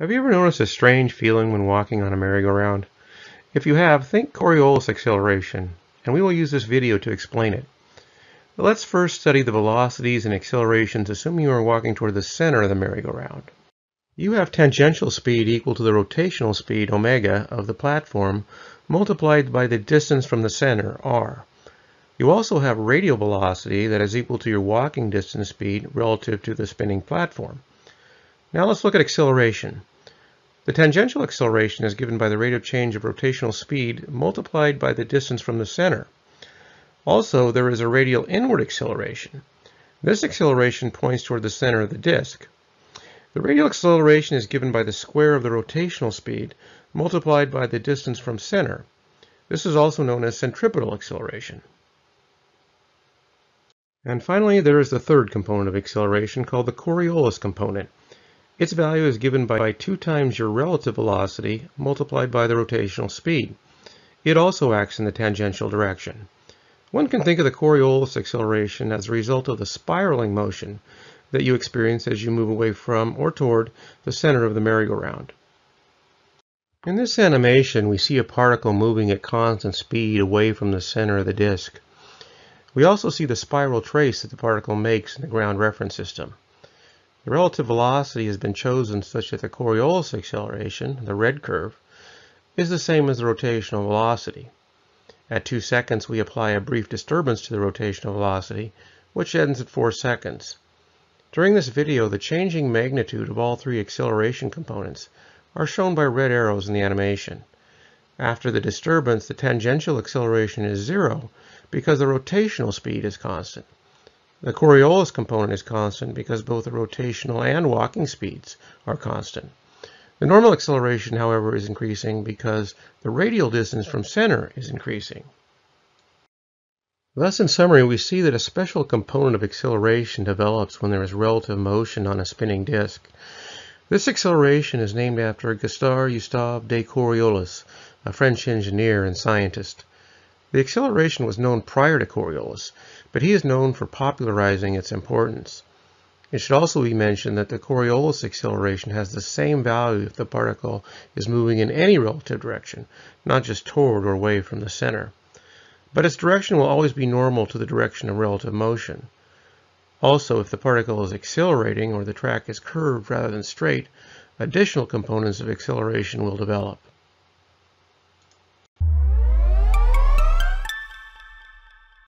Have you ever noticed a strange feeling when walking on a merry-go-round? If you have, think Coriolis acceleration, and we will use this video to explain it. But let's first study the velocities and accelerations assuming you are walking toward the center of the merry-go-round. You have tangential speed equal to the rotational speed omega of the platform multiplied by the distance from the center, r. You also have radial velocity that is equal to your walking distance speed relative to the spinning platform. Now let's look at acceleration. The tangential acceleration is given by the rate of change of rotational speed multiplied by the distance from the center. Also, there is a radial inward acceleration. This acceleration points toward the center of the disk. The radial acceleration is given by the square of the rotational speed multiplied by the distance from center. This is also known as centripetal acceleration. And finally, there is the third component of acceleration called the Coriolis component. Its value is given by 2 times your relative velocity multiplied by the rotational speed. It also acts in the tangential direction. One can think of the Coriolis acceleration as a result of the spiraling motion that you experience as you move away from or toward the center of the merry-go-round. In this animation, we see a particle moving at constant speed away from the center of the disk. We also see the spiral trace that the particle makes in the ground reference system. The relative velocity has been chosen such that the Coriolis acceleration, the red curve, is the same as the rotational velocity. At 2 seconds, we apply a brief disturbance to the rotational velocity, which ends at 4 seconds. During this video, the changing magnitude of all three acceleration components are shown by red arrows in the animation. After the disturbance, the tangential acceleration is zero because the rotational speed is constant. The Coriolis component is constant because both the rotational and walking speeds are constant. The normal acceleration, however, is increasing because the radial distance from center is increasing. Thus, in summary, we see that a special component of acceleration develops when there is relative motion on a spinning disk. This acceleration is named after Gustave Eustache de Coriolis, a French engineer and scientist. The acceleration was known prior to Coriolis, but he is known for popularizing its importance. It should also be mentioned that the Coriolis acceleration has the same value if the particle is moving in any relative direction, not just toward or away from the center. But its direction will always be normal to the direction of relative motion. Also, if the particle is accelerating or the track is curved rather than straight, additional components of acceleration will develop.